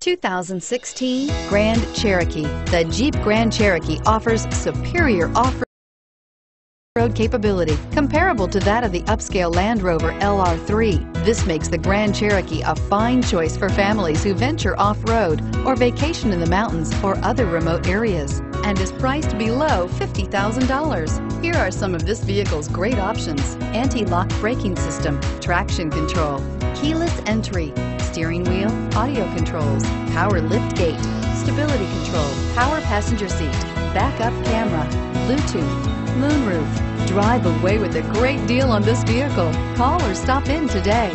2016 Grand Cherokee. The Jeep Grand Cherokee offers superior off-road capability comparable to that of the upscale Land Rover LR3. This makes the Grand Cherokee a fine choice for families who venture off-road or vacation in the mountains or other remote areas and is priced below $50,000. Here are some of this vehicle's great options. Anti-lock braking system, traction control, keyless entry, steering wheel, audio controls, power lift gate, stability control, power passenger seat, backup camera, Bluetooth, moonroof. Drive away with a great deal on this vehicle. Call or stop in today.